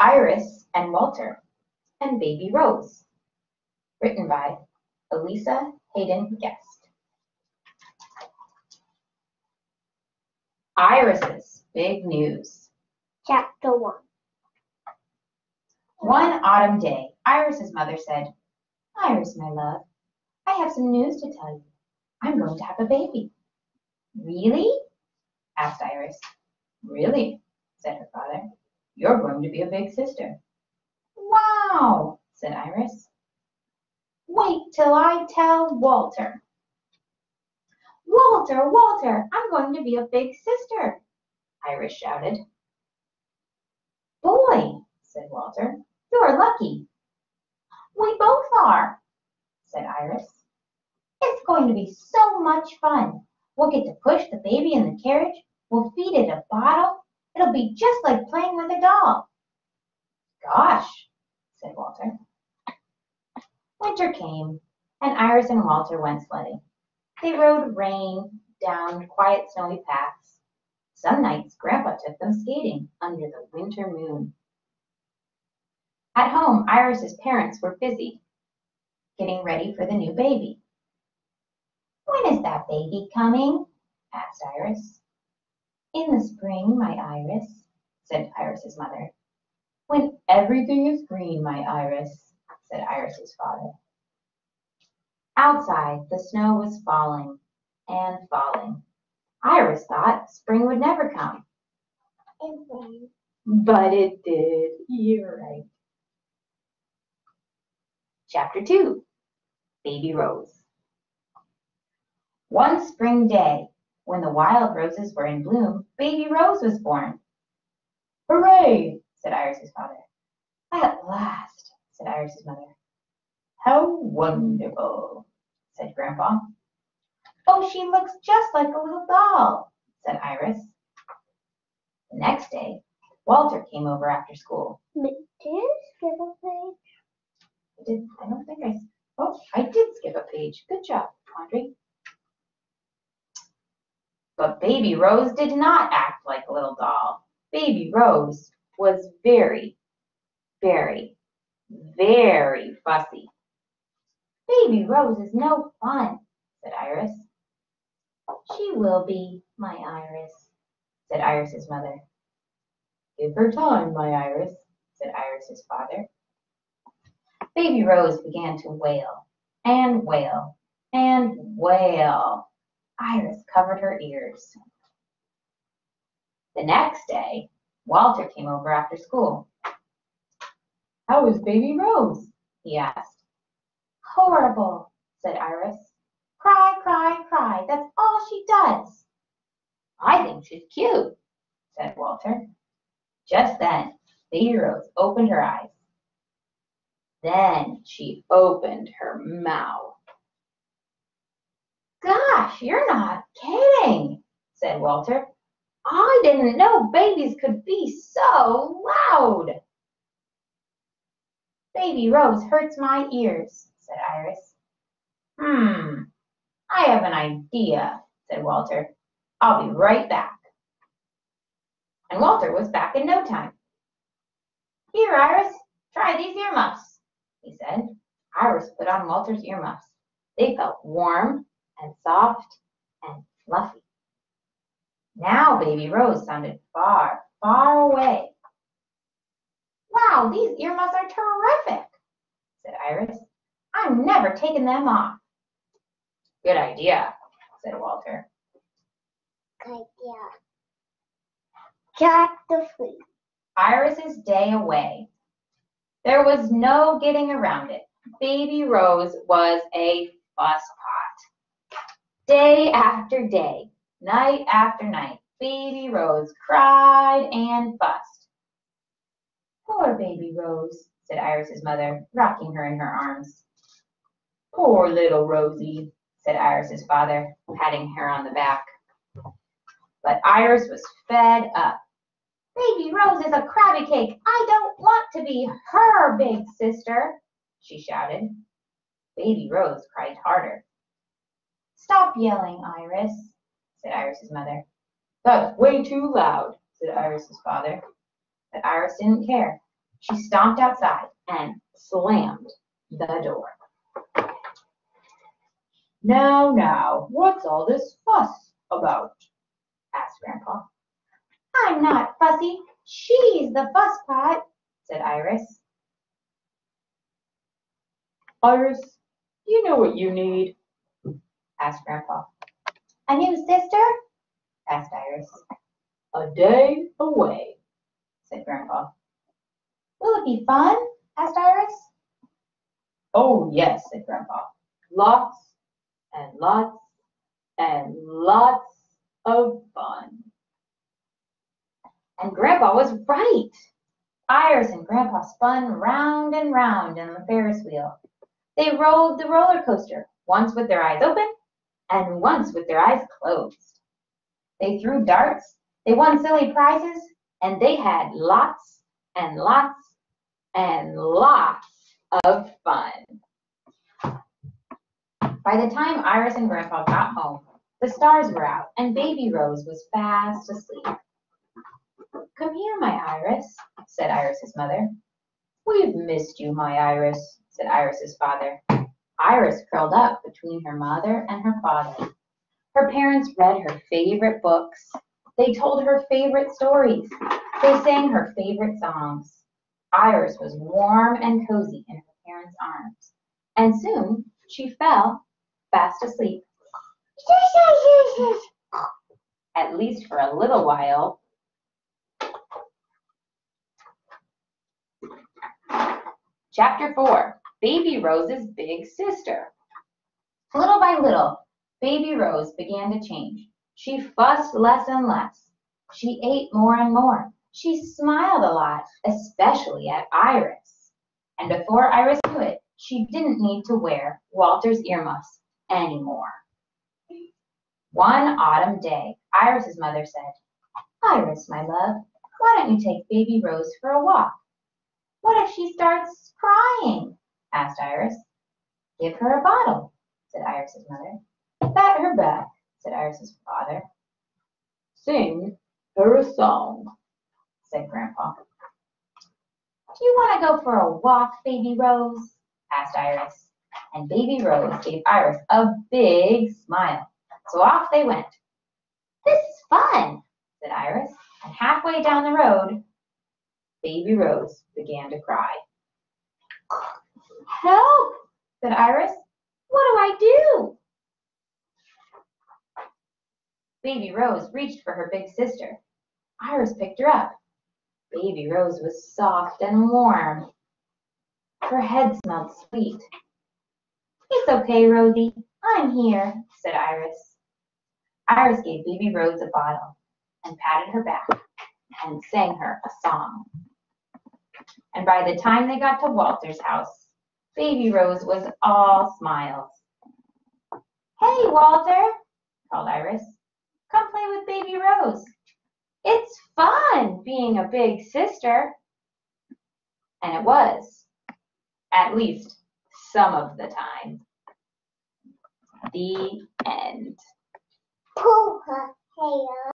Iris and Walter and Baby Rose. Written by Elissa Haden Guest. Iris's Big News. Chapter 1 One autumn day, Iris's mother said, Iris, my love, I have some news to tell you. I'm going to have a baby. Really? asked Iris. Really, said her father. You're going to be a big sister. Wow, said Iris. Wait till I tell Walter. Walter, Walter, I'm going to be a big sister, Iris shouted. Boy, said Walter, you're lucky. We both are, said Iris. It's going to be so much fun. We'll get to push the baby in the carriage. We'll feed it a bottle. It'll be just like playing with a doll. Gosh, said Walter. Winter came, and Iris and Walter went sledding. They rode rain down quiet snowy paths. Some nights Grandpa took them skating under the winter moon. At home, Iris's parents were busy getting ready for the new baby. When is that baby coming? asked Iris. In the spring, my Iris, said Iris's mother. When everything is green, my Iris, said Iris's father. Outside, the snow was falling and falling. Iris thought spring would never come. But it did. You're right. Chapter 2 Baby Rose. One spring day, when the wild roses were in bloom, Baby Rose was born. Hooray! said Iris's father. At last, said Iris's mother. How wonderful, said Grandpa. Oh, she looks just like a little doll, said Iris. The next day, Walter came over after school. did you skip a page? I did, I don't think I, oh, I did skip a page. Good job, Audrey. But Baby Rose did not act like a little doll. Baby Rose was very, very, very fussy. Baby Rose is no fun, said Iris. She will be, my Iris, said Iris's mother. Give her time, my Iris, said Iris's father. Baby Rose began to wail and wail and wail. Iris covered her ears. The next day, Walter came over after school. How is Baby Rose? he asked. Horrible, said Iris. Cry, cry, cry. That's all she does. I think she's cute, said Walter. Just then, Baby Rose opened her eyes. Then she opened her mouth. You're not kidding, said Walter. I didn't know babies could be so loud. Baby Rose hurts my ears, said Iris. Hmm, I have an idea, said Walter. I'll be right back. And Walter was back in no time. Here, Iris, try these earmuffs, he said. Iris put on Walter's earmuffs. They felt warm and soft and fluffy. Now Baby Rose sounded far, far away. Wow, these earmuffs are terrific, said Iris. I'm never taking them off. Good idea, said Walter. Good yeah. the 3 Iris's day away. There was no getting around it. Baby Rose was a fuss pot. Day after day, night after night, Baby Rose cried and fussed. Poor Baby Rose, said Iris's mother, rocking her in her arms. Poor little Rosie, said Iris's father, patting her on the back. But Iris was fed up. Baby Rose is a crabby cake. I don't want to be her big sister, she shouted. Baby Rose cried harder. Stop yelling, Iris, said Iris's mother. That's way too loud, said Iris's father. But Iris didn't care. she stomped outside and slammed the door. Now, now, what's all this fuss about? asked Grandpa. I'm not fussy. She's the fuss pot, said Iris. Iris, you know what you need? Asked Grandpa. A new sister? asked Iris. A day away, said Grandpa. Will it be fun? asked Iris. Oh, yes, said Grandpa. Lots and lots and lots of fun. And Grandpa was right. Iris and Grandpa spun round and round in the Ferris wheel. They rode the roller coaster, once with their eyes open and once with their eyes closed. They threw darts, they won silly prizes, and they had lots and lots and lots of fun. By the time Iris and Grandpa got home, the stars were out and Baby Rose was fast asleep. Come here, my Iris, said Iris's mother. We've missed you, my Iris, said Iris's father. Iris curled up between her mother and her father. Her parents read her favorite books. They told her favorite stories. They sang her favorite songs. Iris was warm and cozy in her parents' arms. And soon she fell fast asleep. At least for a little while. Chapter 4 Baby Rose's Big Sister. Little by little, Baby Rose began to change. She fussed less and less. She ate more and more. She smiled a lot, especially at Iris. And before Iris knew it, she didn't need to wear Walter's earmuffs anymore. One autumn day, Iris's mother said, Iris, my love, why don't you take baby Rose for a walk? What if she starts crying? Asked Iris. Give her a bottle, said Iris's mother. Pat her back, said Iris's father. Sing her a song, said Grandpa. Do you want to go for a walk, baby Rose? asked Iris. And baby Rose gave Iris a big smile. So off they went. This is fun, said Iris. And halfway down the road, baby Rose began to cry. Help, said Iris. What do I do? Baby Rose reached for her big sister. Iris picked her up. Baby Rose was soft and warm. Her head smelled sweet. It's okay, Rosie. I'm here, said Iris. Iris gave Baby Rose a bottle and patted her back and sang her a song. And by the time they got to Walter's house, Baby Rose was all smiles. Hey, Walter, called Iris. Come play with Baby Rose. It's fun being a big sister. And it was, at least some of the time. The end. Pull her hair.